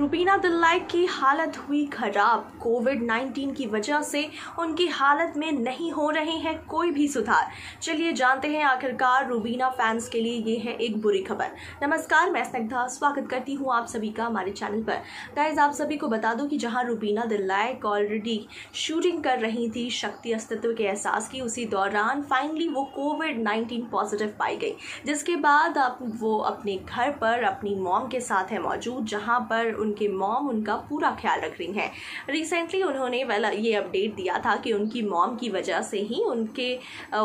रुबीना दिल्लाइक की हालत हुई खराब। कोविड 19 की वजह से उनकी हालत में नहीं हो रहे हैं कोई भी सुधार। चलिए जानते हैं आखिरकार रुबीना फैंस के लिए ये है एक बुरी खबर। नमस्कार, मैं स्निग्धा। स्वागत करती हूँ आप सभी का हमारे चैनल पर। गाइज़ आप सभी को बता दूँ कि जहाँ रुबीना दिल्लाइक ऑलरेडी शूटिंग कर रही थी शक्ति अस्तित्व के एहसास की, उसी दौरान फाइनली वो कोविड 19 पॉजिटिव पाई गई। जिसके बाद अब वो अपने घर पर, अपनी मॉम के साथ है मौजूद, जहाँ पर उनके मॉम उनका पूरा ख्याल रख रही हैं। रिसेंटली उन्होंने वेल ये अपडेट दिया था कि उनकी मॉम की वजह से ही उनके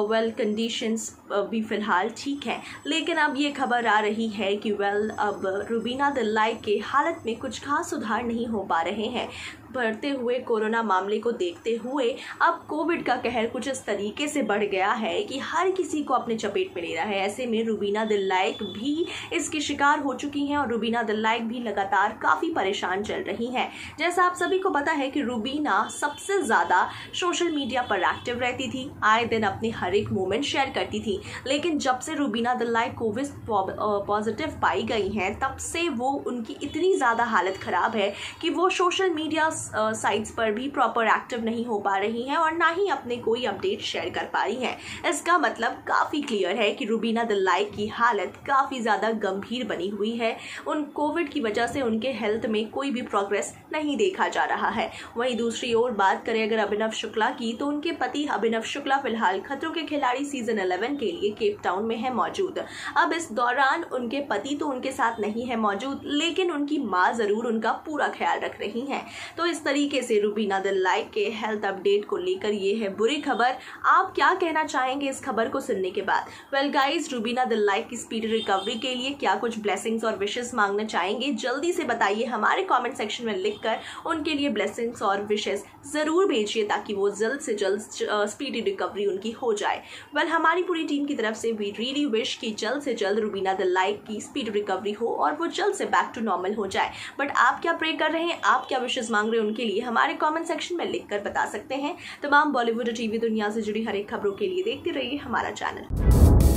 वेल कंडीशंस भी फ़िलहाल ठीक हैं। लेकिन अब ये खबर आ रही है कि वेल अब रुबीना दिल्लाई के हालत में कुछ खास सुधार नहीं हो पा रहे हैं। बढ़ते हुए कोरोना मामले को देखते हुए अब कोविड का कहर कुछ इस तरीके से बढ़ गया है कि हर किसी को अपने चपेट में ले रहा है। ऐसे में रुबीना दिल्लाइक भी इसके शिकार हो चुकी हैं और रुबीना दिल्लाइक भी लगातार काफ़ी परेशान चल रही हैं। जैसा आप सभी को पता है कि रुबीना सबसे ज़्यादा सोशल मीडिया पर एक्टिव रहती थी। आए दिन अपने हर एक मोमेंट शेयर करती थी। लेकिन जब से रुबीना दिल्लाइक कोविड पॉजिटिव पाई गई हैं, तब से वो उनकी इतनी ज़्यादा हालत ख़राब है कि वो सोशल मीडिया साइट्स पर भी प्रॉपर एक्टिव नहीं हो पा रही हैं और ना ही अपने कोई अपडेट शेयर कर पा रही हैं। इसका मतलब काफ़ी क्लियर है कि रूबीना दिल्लाई की हालत काफ़ी ज़्यादा गंभीर बनी हुई है। उन कोविड की वजह से उनके हेल्थ में कोई भी प्रोग्रेस नहीं देखा जा रहा है। वहीं दूसरी ओर बात करें अगर अभिनव शुक्ला की तो उनके पति अभिनव शुक्ला फ़िलहाल खतरों के खिलाड़ी सीज़न 11 के लिए केप टाउन में है मौजूद। अब इस दौरान उनके पति तो उनके साथ नहीं है मौजूद, लेकिन उनकी माँ ज़रूर उनका पूरा ख्याल रख रही हैं। तो इस तरीके से रूबीना दिल्लाइक के हेल्थ अपडेट को लेकर ये है बुरी खबर। आप क्या कहना चाहेंगे इस खबर को सुनने के बाद? वेल गाइज़ रूबीना दिल्लाइक की स्पीड रिकवरी के लिए क्या कुछ ब्लेसिंग्स और विशेष मांगना चाहेंगे? जल्दी से बताइए हमारे कॉमेंट सेक्शन में लिखकर उनके लिए ब्लेसिंग्स और विशेष ज़रूर भेजिए ताकि वो जल्द से जल्द स्पीडी रिकवरी उनकी हो जाए। वेल हमारी पूरी टीम की तरफ़ से वी रियली विश कि जल्द से जल्द रूबीना दिल्लाइक की स्पीड रिकवरी हो और वो जल्द से बैक टू नॉर्मल हो जाए। बट आप क्या प्रे कर रहे हैं? आप क्या विशेष मांग रहे हैं उनके लिए हमारे कमेंट सेक्शन में लिखकर बता सकते हैं। तमाम बॉलीवुड और टीवी दुनिया से जुड़ी हर एक खबरों के लिए देखते रहिए हमारा चैनल